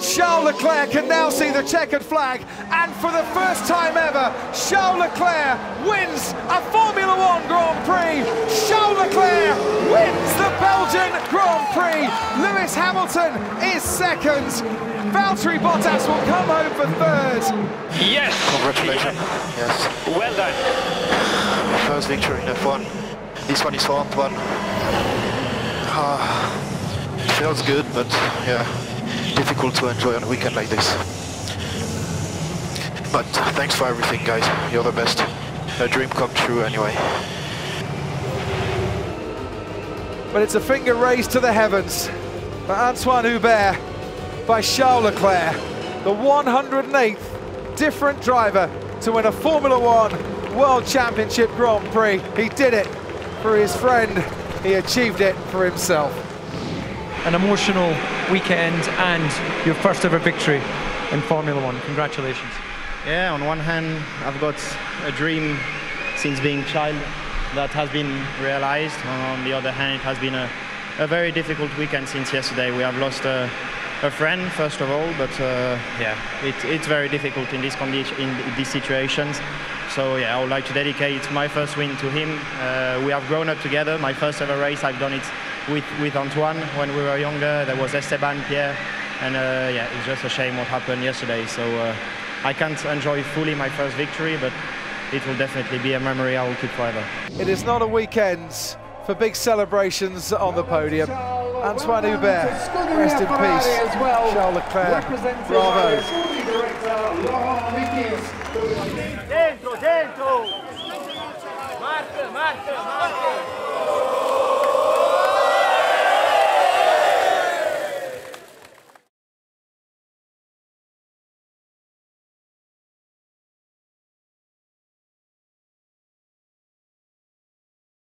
Charles Leclerc can now see the checkered flag, and for the first time ever, Charles Leclerc wins a Formula One Grand Prix. Charles Leclerc wins the Belgian Grand Prix. Lewis Hamilton is second. Valtteri Bottas will come home for third. Yes. Congratulations. Yes. Well done. First victory in F1. This one is for Antoine. Ah, feels good, but yeah, difficult to enjoy on a weekend like this. But thanks for everything, guys. You're the best. A dream come true anyway. But it's a finger raised to the heavens for Antoine Hubert by Charles Leclerc, the 108th different driver to win a Formula One World Championship Grand Prix. He did it for his friend, he achieved it for himself. An emotional weekend and your first ever victory in Formula One. Congratulations. Yeah, on one hand, I've got a dream since being child that has been realized. On the other hand, it has been a, a very difficult weekend since yesterday. We have lost a, a friend, first of all, but uh, yeah, it, it's very difficult in these conditions, in these situations. So yeah, I would like to dedicate my first win to him. Uh, we have grown up together. My first ever race, I've done it with, with Antoine when we were younger. There was Esteban, Pierre, and uh, yeah, it's just a shame what happened yesterday. So uh, I can't enjoy fully my first victory, but it will definitely be a memory I will keep forever. It is not a weekend for big celebrations on the podium. Antoine Hubert, rest in peace. Charles Leclerc, bravo. Dentro, dentro! Marca, marca, marca!